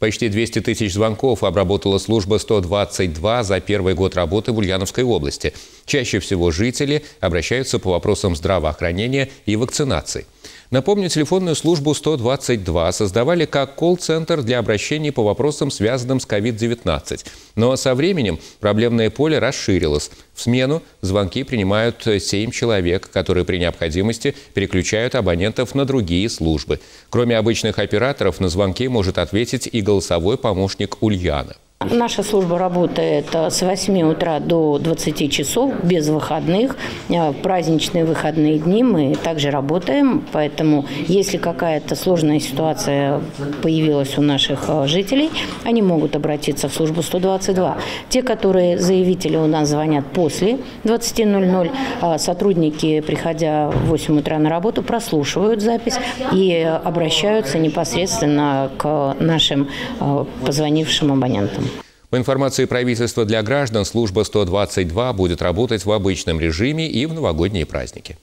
Почти 200 тысяч звонков обработала служба 122 за первый год работы в Ульяновской области. Чаще всего жители обращаются по вопросам здравоохранения и вакцинации. Напомню, телефонную службу 122 создавали как колл-центр для обращений по вопросам, связанным с COVID-19. Но со временем проблемное поле расширилось. В смену звонки принимают 7 человек, которые при необходимости переключают абонентов на другие службы. Кроме обычных операторов, на звонки может ответить и голосовой помощник Ульяна. Наша служба работает э, с 8 утра до 20 часов, без выходных. Э, в праздничные выходные дни мы также работаем, поэтому если какая-то сложная ситуация появилась у наших э, жителей, они могут обратиться в службу 122. Те, которые заявители у нас звонят после 20.00, сотрудники, приходя в 8 утра на работу, прослушивают запись и обращаются непосредственно к нашим позвонившим абонентам. По информации правительства для граждан, служба 122 будет работать в обычном режиме и в новогодние праздники.